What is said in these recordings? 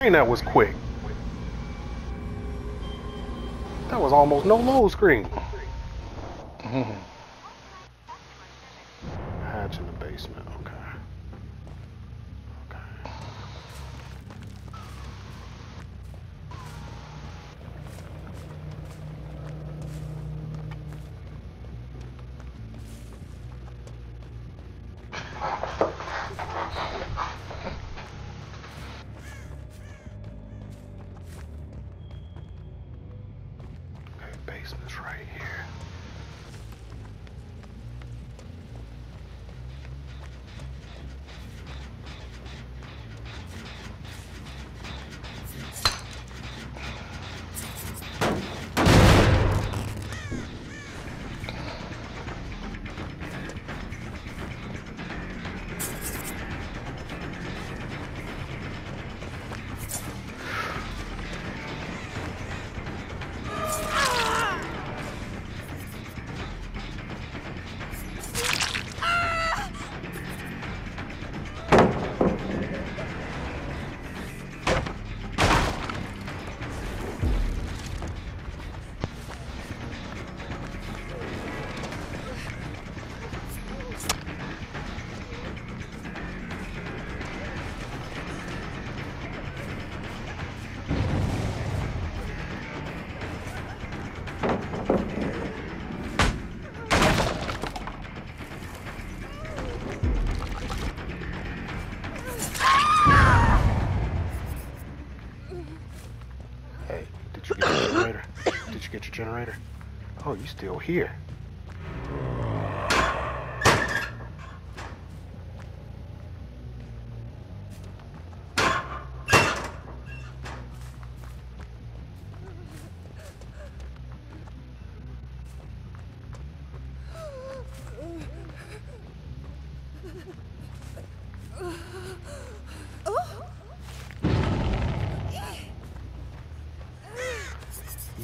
that was quick. That was almost no load screen. Mm-hmm. Hatch in the basement. still here.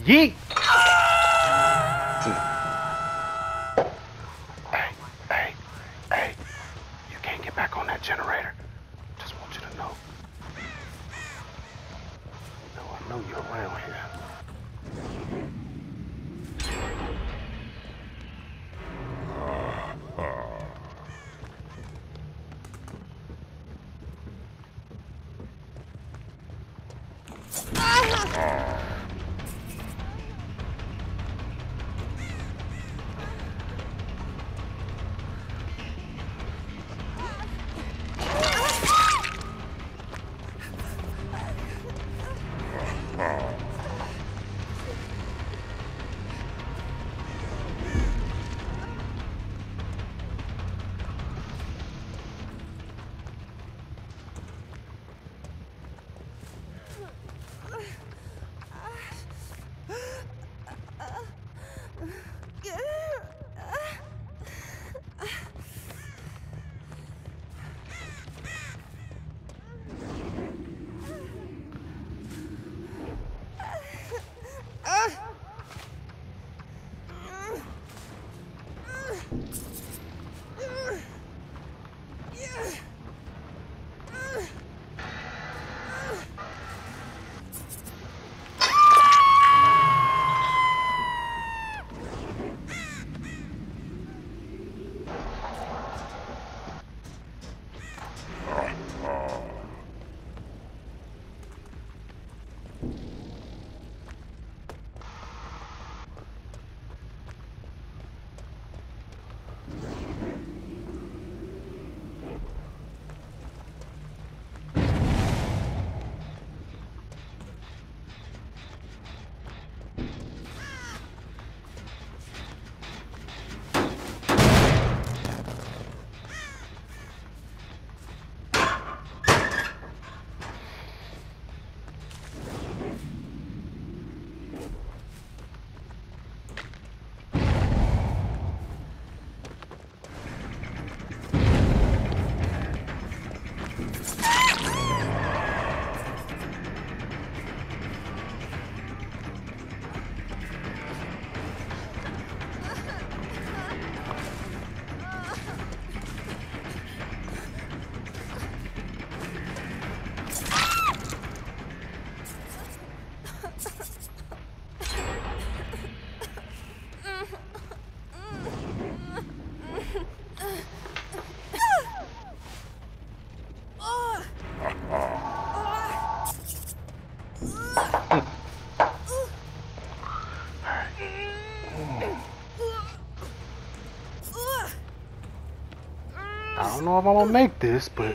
Yeet! Know if I'm gonna make this, but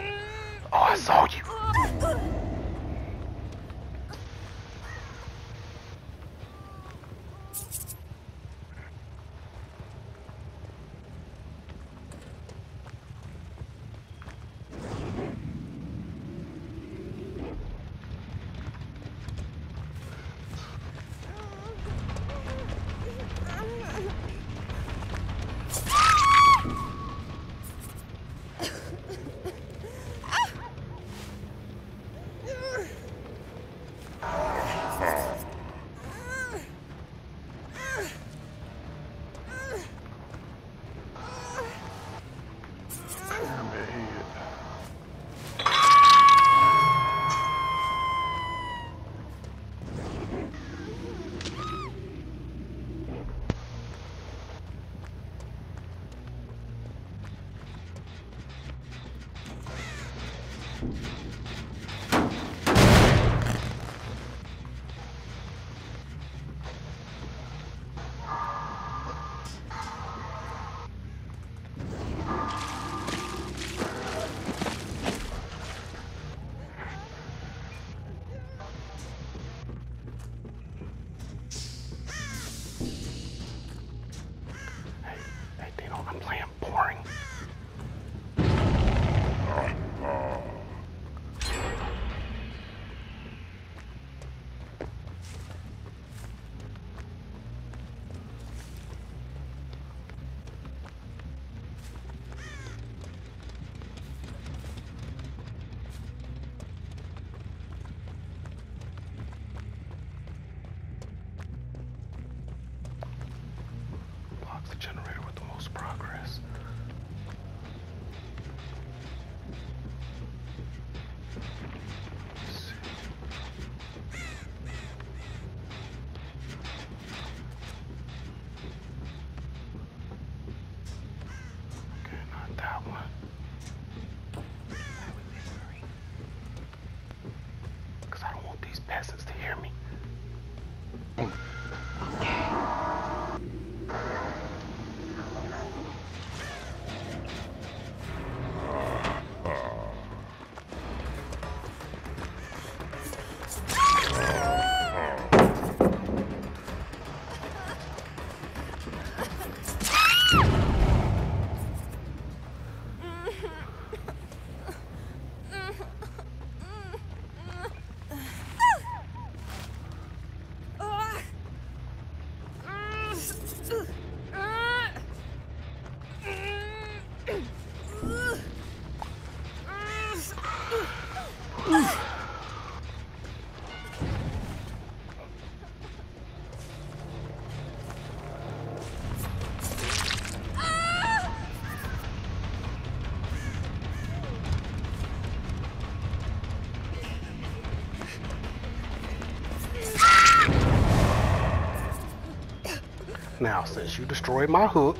Now, since you destroyed my hook,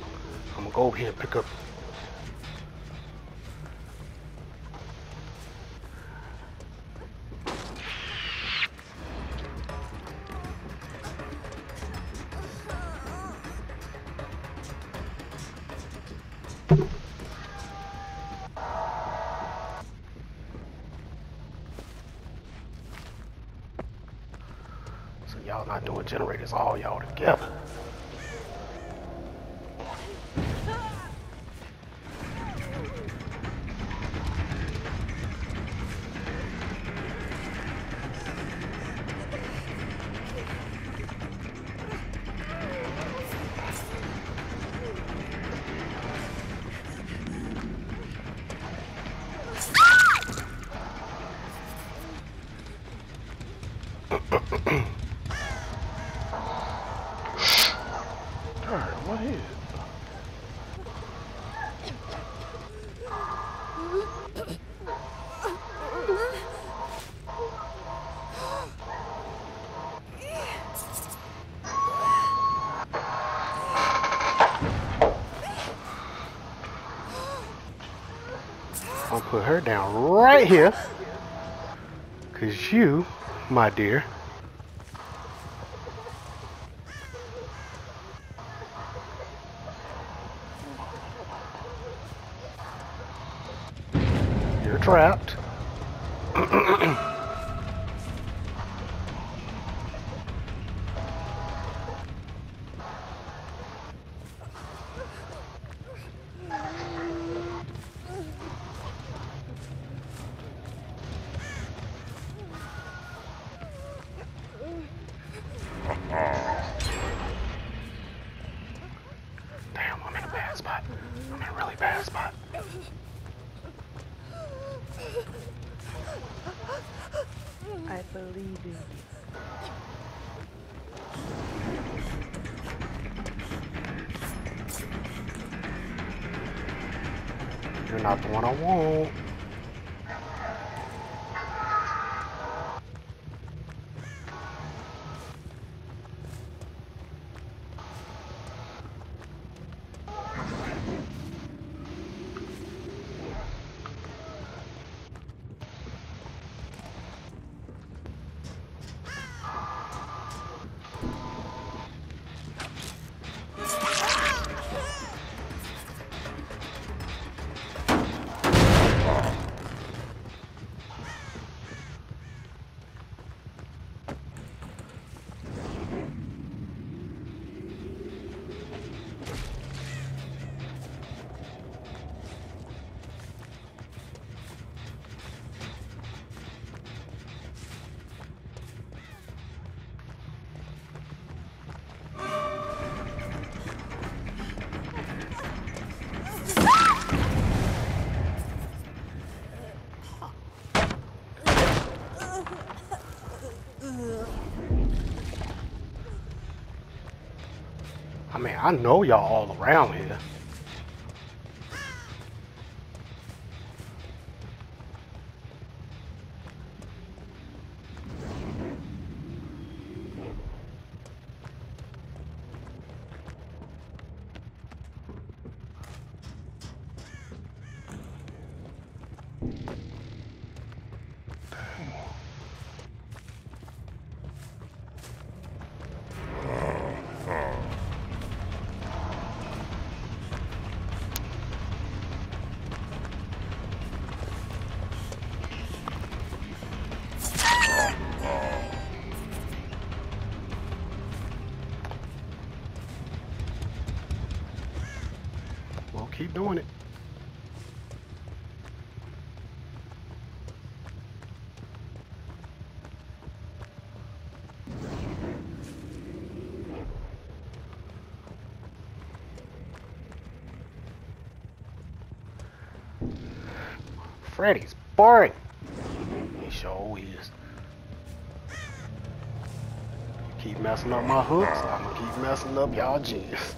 I'm gonna go over here and pick up. So y'all not doing generators, all y'all together. I'll put her down right here. Cause you, my dear, you're trapped. You're not the one I want. I know y'all all around here. Keep doing it. Freddy's boring. He sure is. Keep messing up my hooks, I'm gonna keep messing up y'all jigs.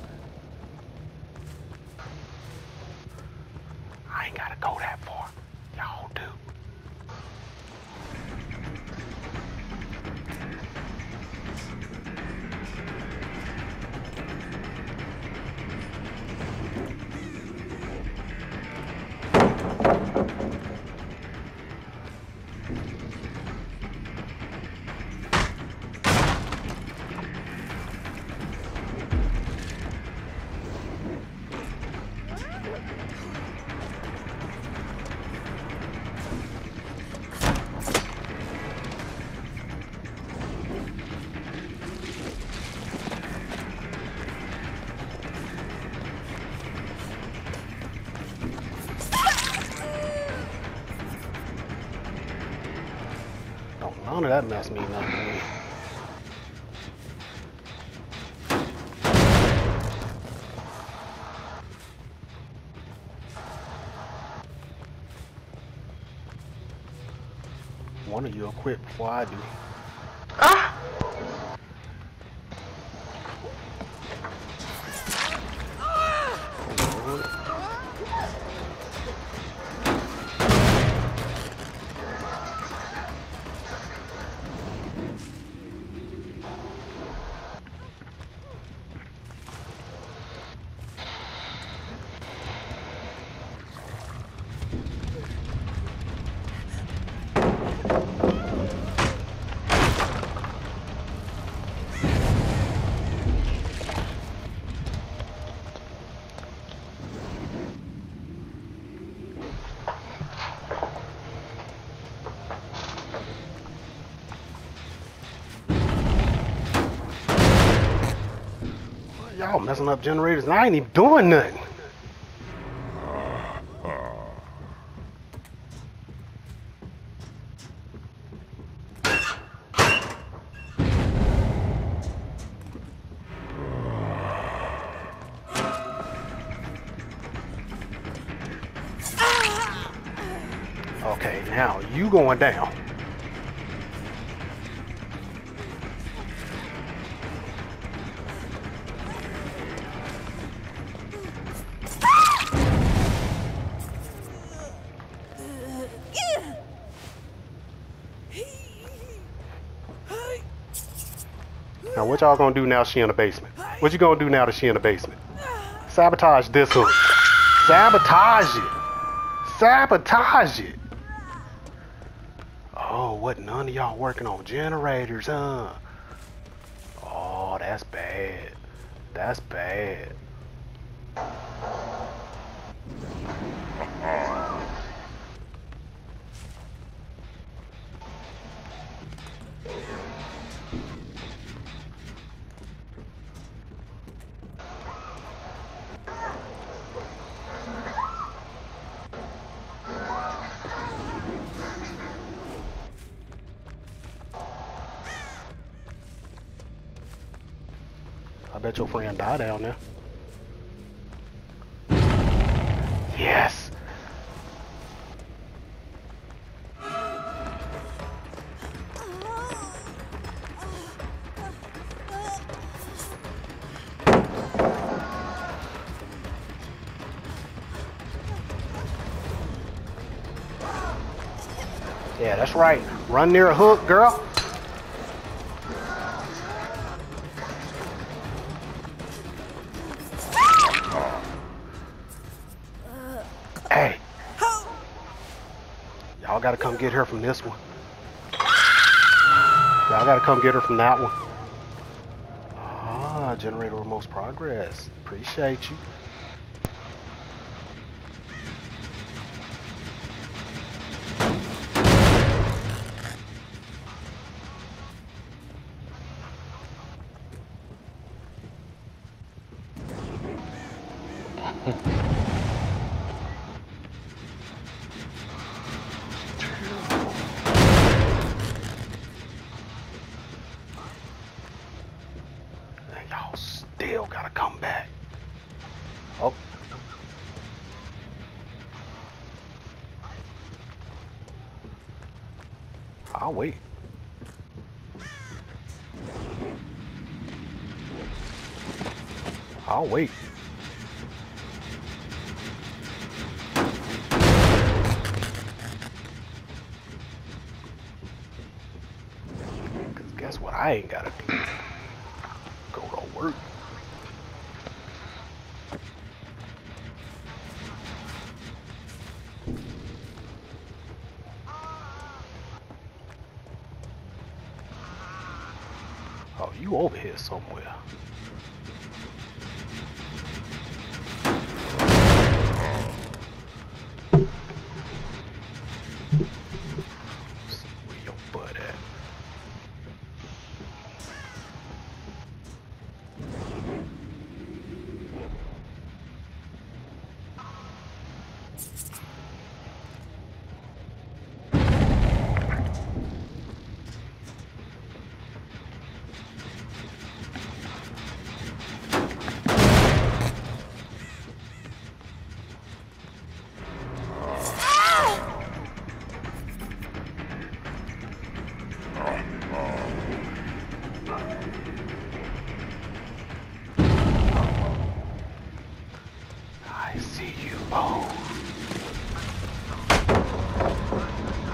None of that mess to me. One of you quit before I do. Y'all messing up generators and I ain't even doing nothing. Okay, now you going down. Now what y'all gonna do now she in the basement? What you gonna do now that she in the basement? Sabotage this hook. Sabotage it. Sabotage it. Oh, what none of y'all working on generators, huh? Oh, that's bad. That's bad. Friend died down there. Yes. Yeah, that's right. Run near a hook, girl. Get her from this one. Y'all gotta come get her from that one. Ah, generator most progress. Appreciate you. And y'all still gotta come back. Oh. I'll wait. I'll wait. Cause guess what I ain't gotta do? Go to work. Oh, you over here somewhere.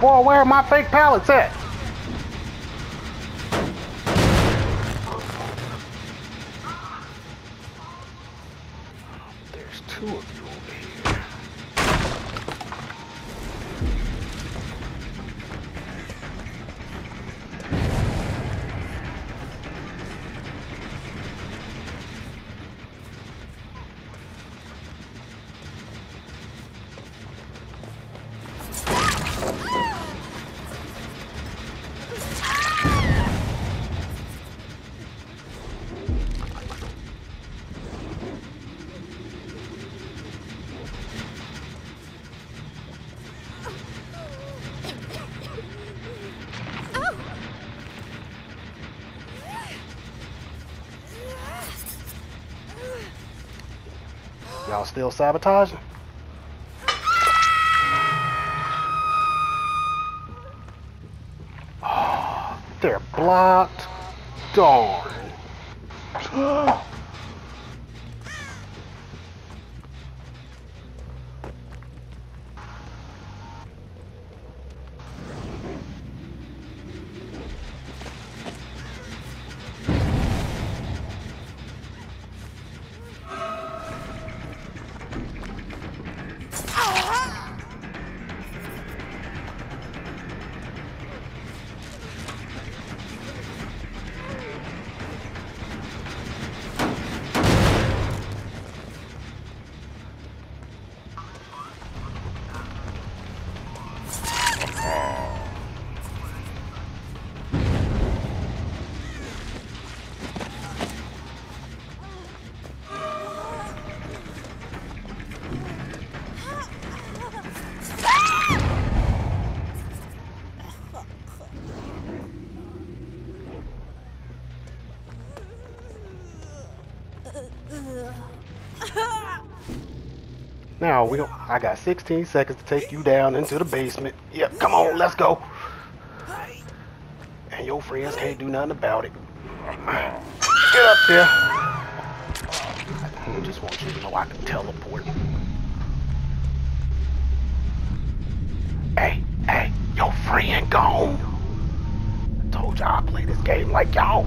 Where are my fake pallets at? Y'all still sabotaging? now we I got 16 seconds to take you down into the basement. Yep, come on, let's go. And your friends can't do nothing about it. Get up there. I just want you to know I can teleport. Hey, hey, your friend gone. I told y'all I play this game like y'all.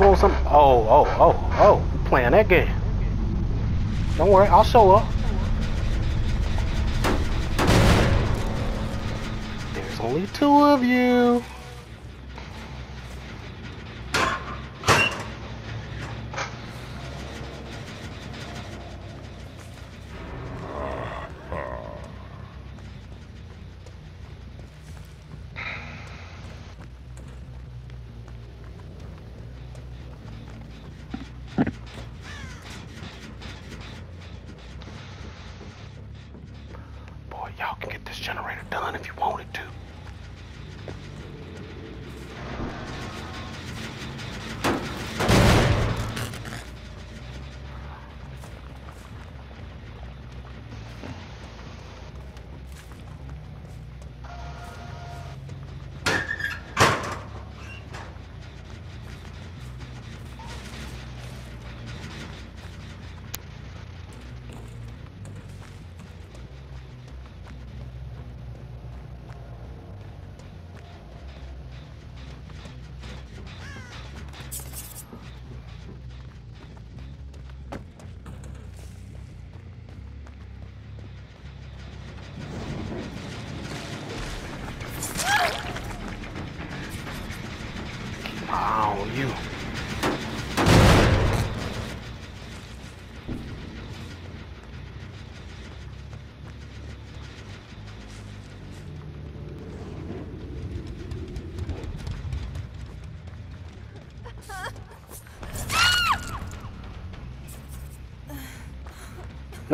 else want some? Oh, oh, oh, oh. Playing that game. Don't worry, I'll show up. There's only two of you.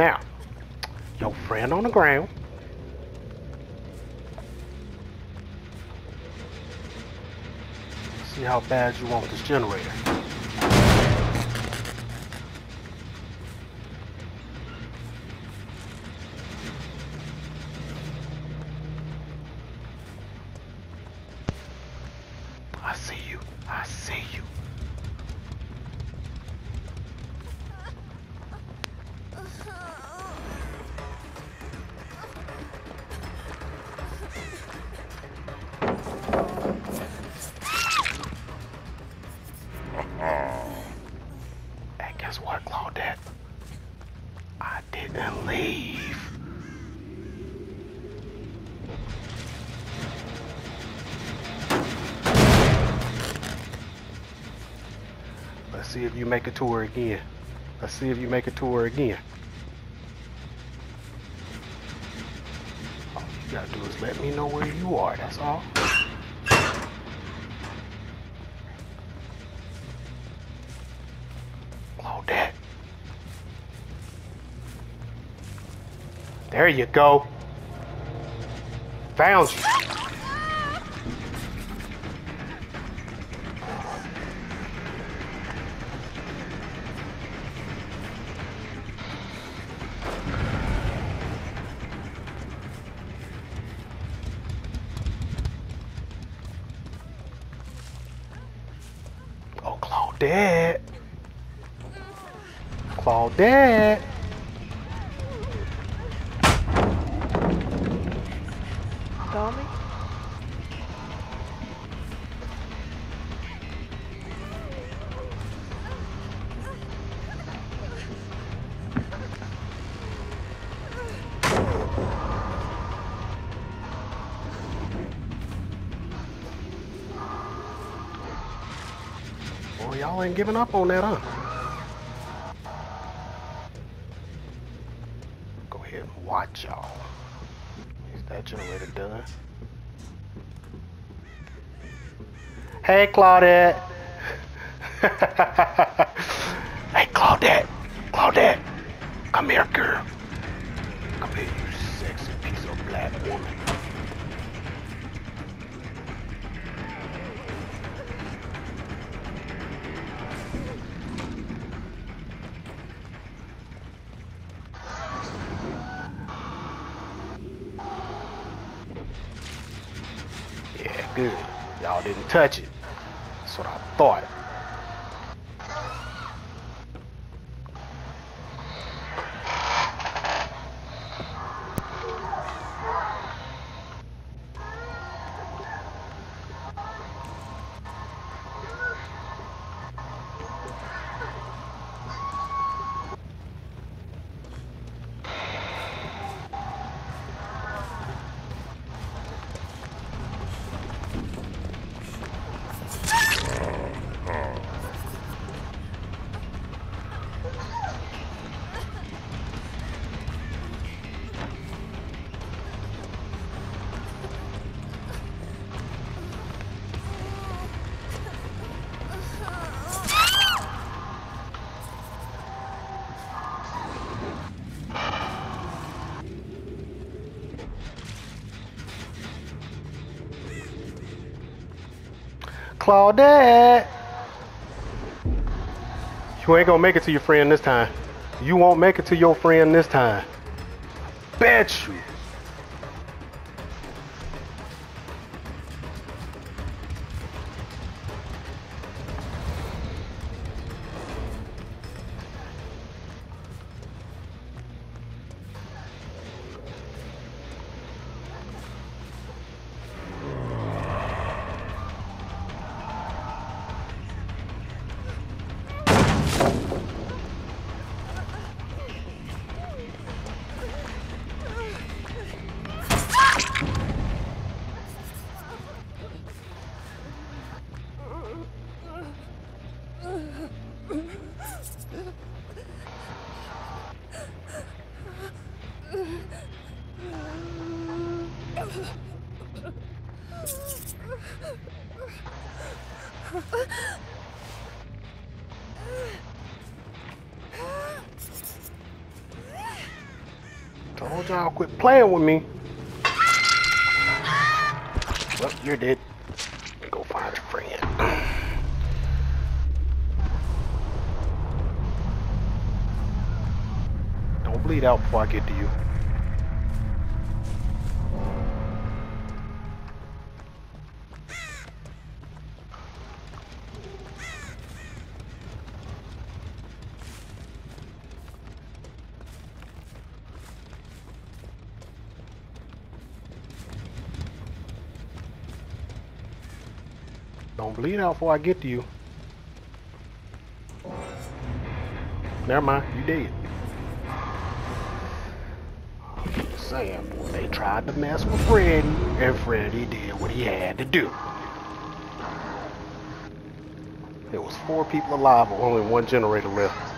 Now, your friend on the ground. See how bad you want this generator. Guess what, Claudette? I didn't leave. Let's see if you make a tour again. Let's see if you make a tour again. All you gotta do is let me know where you are, that's all. There you go. Found you. Oh, Claudette. Claudette. Saw me? Y'all ain't giving up on that, huh? Go ahead and watch y'all. Is that generator done? Hey, Claudette. hey, Claudette. Claudette. Come here, girl. Come here, you sexy piece of black woman. Yeah, good. Y'all didn't touch it. Thought. Claudette! You ain't gonna make it to your friend this time. You won't make it to your friend this time. Bet you. Y'all quit playing with me. Well, you're dead. Go find a friend. Don't bleed out before I get to you. Bleed out before I get to you. Never mind, you dead. Boy, they tried to mess with Freddy, and Freddy did what he had to do. There was four people alive, but only one generator left.